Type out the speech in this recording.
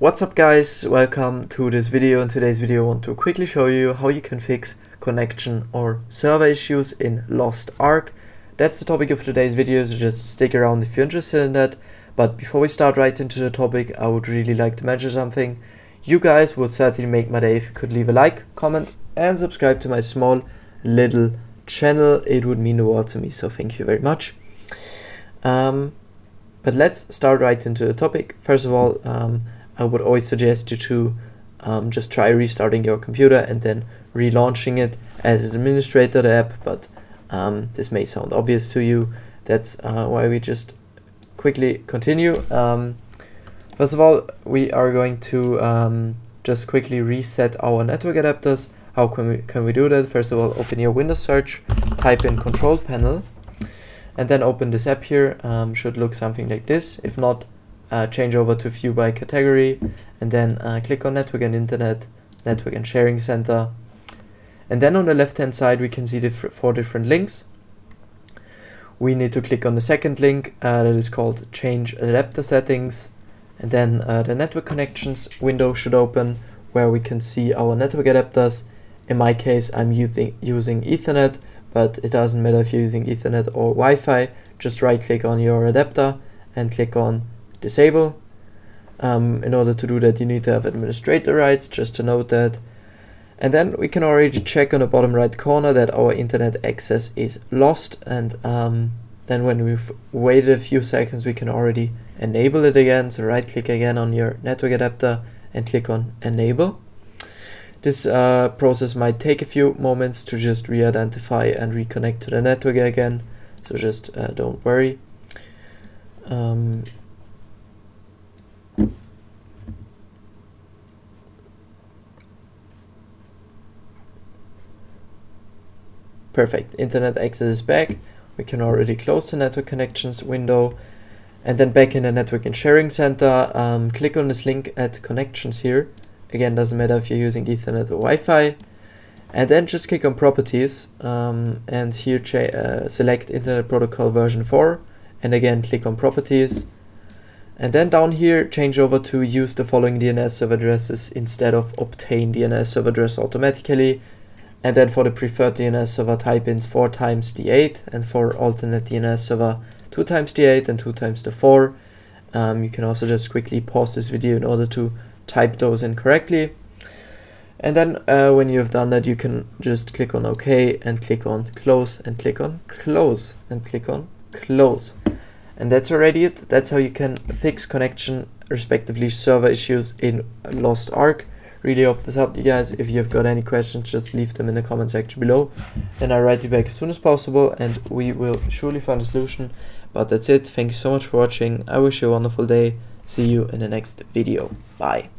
What's up guys, welcome to this video. In today's video I want to quickly show you how you can fix connection or server issues in Lost Ark. That's the topic of today's video, so just stick around if you're interested in that. But before we start right into the topic, I would really like to mention something. You guys would certainly make my day if you could leave a like, comment and subscribe to my small little channel. It would mean the world to me, so thank you very much. Um, but let's start right into the topic. First of all, um, I would always suggest you to um, just try restarting your computer and then relaunching it as an administrator app but um, this may sound obvious to you. That's uh, why we just quickly continue. Um, first of all we are going to um, just quickly reset our network adapters. How can we can we do that? First of all open your Windows search type in control panel and then open this app here. Um, should look something like this. If not uh, change over to view by category and then uh, click on network and internet, network and sharing center. And then on the left hand side we can see the four different links. We need to click on the second link uh, that is called change adapter settings and then uh, the network connections window should open where we can see our network adapters. In my case I'm using, using Ethernet but it doesn't matter if you're using Ethernet or Wi-Fi just right click on your adapter and click on disable. Um, in order to do that you need to have administrator rights, just to note that. And then we can already check on the bottom right corner that our internet access is lost and um, then when we've waited a few seconds we can already enable it again. So right click again on your network adapter and click on enable. This uh, process might take a few moments to just re-identify and reconnect to the network again, so just uh, don't worry. Um, Perfect, internet access is back. We can already close the network connections window. And then back in the network and sharing center, um, click on this link at connections here. Again, doesn't matter if you're using Ethernet or Wi-Fi. And then just click on properties um, and here uh, select Internet Protocol version 4. And again, click on properties. And then down here, change over to use the following DNS server addresses instead of obtain DNS server address automatically. And then for the preferred DNS server, type in 4 times the 8, and for alternate DNS server, 2 times the 8 and 2 times the 4. Um, you can also just quickly pause this video in order to type those in correctly. And then uh, when you have done that, you can just click on OK and click on Close and click on Close and click on Close. And that's already it. That's how you can fix connection, respectively server issues in Lost Ark really hope this helped you guys. If you've got any questions, just leave them in the comment section below. And I'll write you back as soon as possible and we will surely find a solution. But that's it. Thank you so much for watching. I wish you a wonderful day. See you in the next video. Bye.